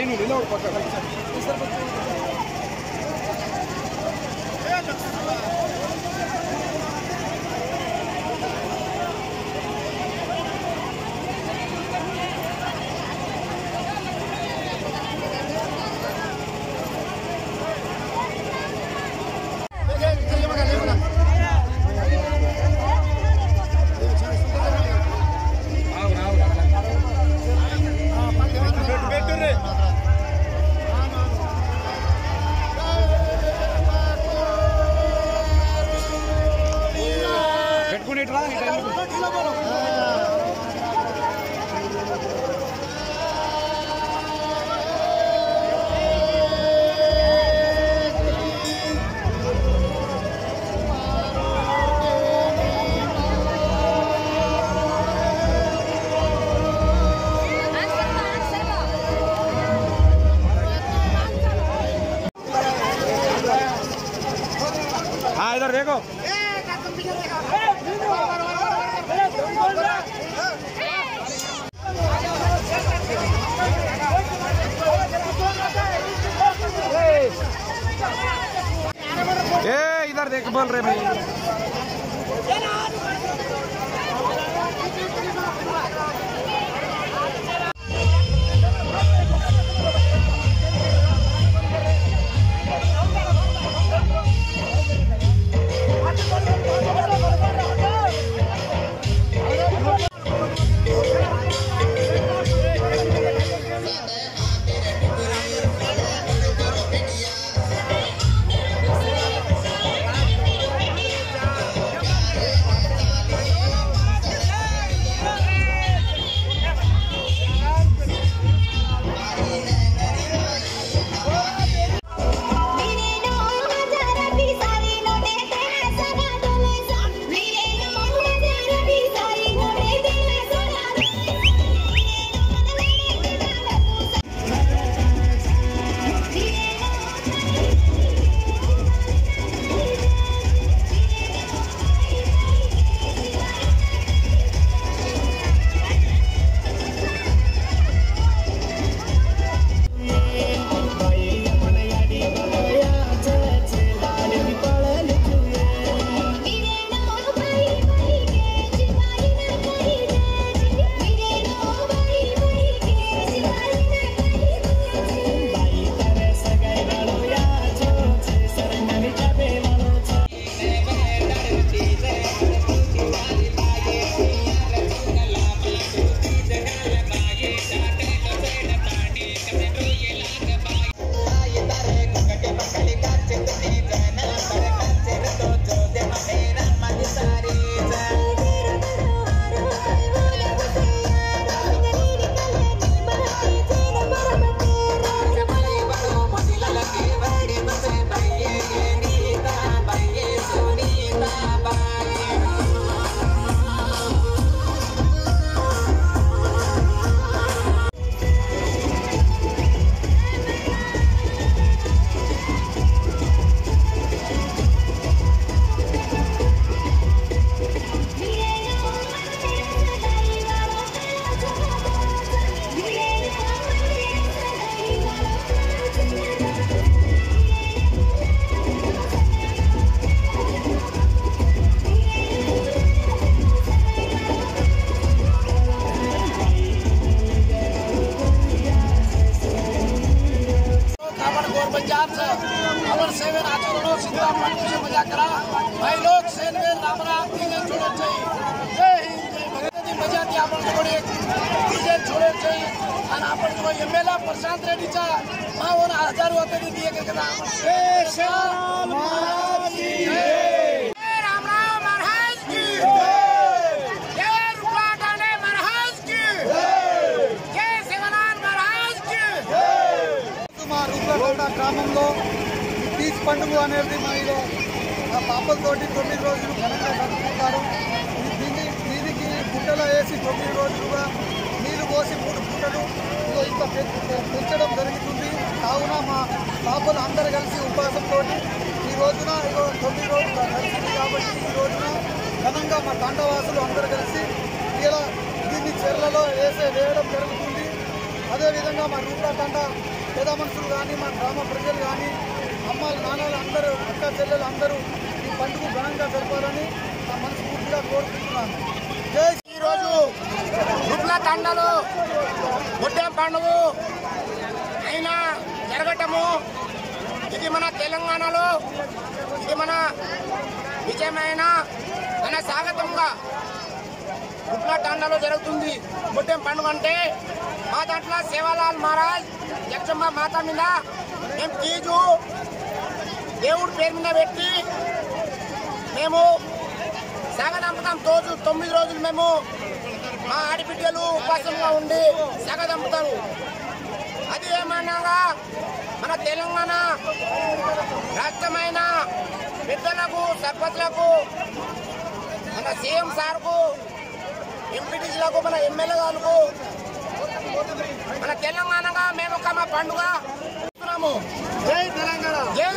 ಏನು ಇಲ್ಲ ಅವ್ರ ಪಕ್ಕ ಸರ್ बोल रहे भाई। आचरण सीता पांडु से मजा करा भाई लोग सेनवे रामरा तीन छोड़े चाहिए जय हिंद जय भगत मजा ती आपण जोडे तीन छोड़े चाहिए आणि आपण जो एमएलए प्रशांत रेड्डीचा मावन हजार रुपये दिए के करा स्पेशल महाराज की जय राम राम महाराज की जय रुपाटाने महाराज की जय शिवनाथ महाराज की మా రూపగౌడ గ్రామంలో తీజ్ పండుగ అనేది మా ఆ పాపలతోటి తొమ్మిది రోజులు ఘనంగా జరుపుకుంటారు దీన్ని దీని దీనికి గుట్టలో వేసి తొమ్మిది రోజులుగా నీళ్ళు పోసి మూడు గుట్టలు ఇదిగో ఇంత పెంచడం జరుగుతుంది. కావున మా పాపలు అందరు కలిసి ఉపవాసంతో ఈ రోజున తొమ్మిది రోజులు కలిసింది కాబట్టి ఈ రోజున ఘనంగా మా తండవాసులు అందరు కలిసి ఇలా దీన్ని చెర్లలో వేసే వేయడం జరుగుతుంది. అదేవిధంగా మా రూపా తండ పేద మనుషులు కానీ మా గ్రామ ప్రజలు కానీ అమ్మాలు నాన్నలు అందరూ అక్క చెల్లెలు అందరూ పండుగ ఘనంగా జరపాలని నా మనస్ఫూర్తిగా కోరుకుంటున్నాను. జై ఈరోజు గుడ్ల తండలు గుడ్డెం పండుగ అయినా జరగటము. ఇది మన తెలంగాణలో ఇది మన విజయమైన మన స్వాగతంగా గుడ్ల తండలో జరుగుతుంది. గుడ్డెం పండుగ అంటే మా దాంట్లో సేవాలాల్ మహారాజ్ యక్షమ్మ మాత మీద మేము తీజు దేవుడి పేరు మీద పెట్టి మేము సాగదంపుతాం రోజు తొమ్మిది రోజులు మేము మా ఆడబిడ్డలు ఉపాసంగా ఉండి సాగదంపుతారు అది ఏమనగా మన తెలంగాణ రాష్ట్రమైన పెద్దలకు సర్పంచ్లకు మన సీఎం సార్కు ఎంపీటీసీలకు మన ఎమ్మెల్యే గారుకు మన తెలంగాణగా మేము ఒక మా పండుగ. చేస్తున్నాము. జై తెలంగాణ. జై